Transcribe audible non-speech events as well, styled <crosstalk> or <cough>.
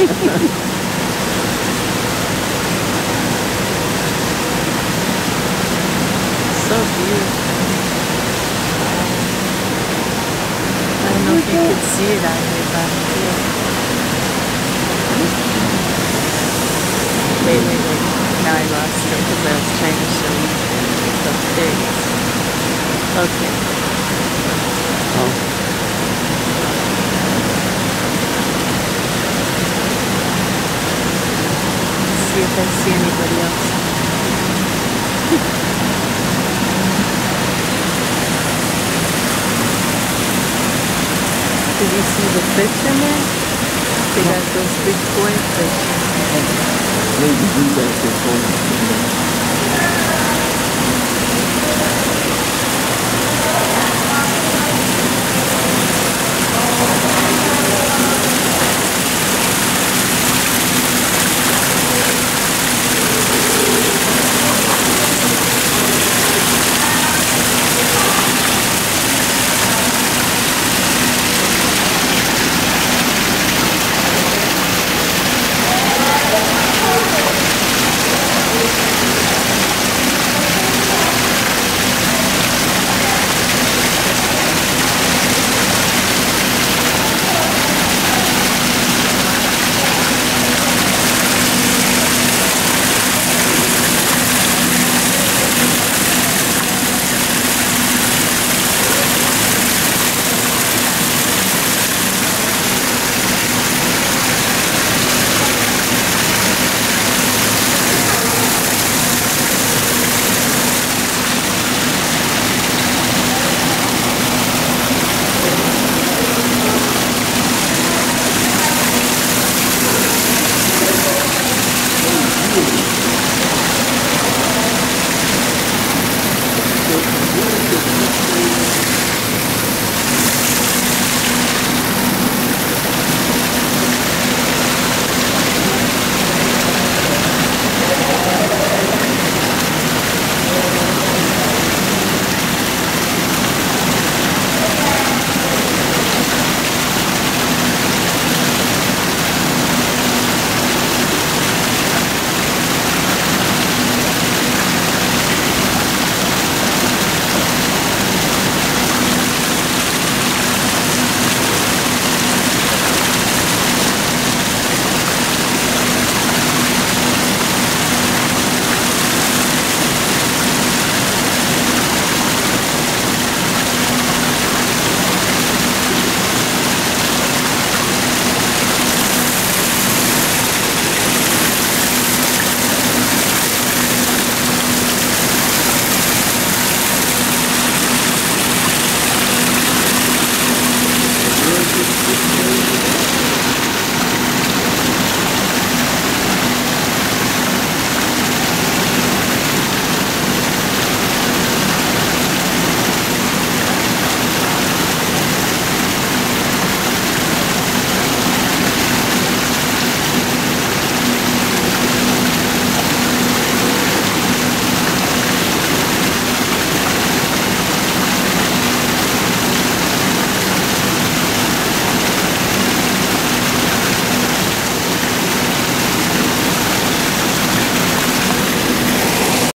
so beautiful. I don't know if you could see it out here, but yeah. Wait, wait, wait. Now I lost it because I was trying to show you. So there. Okay. See if I see anybody else. <laughs> Did you see the fish in there? They got those big koi fish. maybe do that before you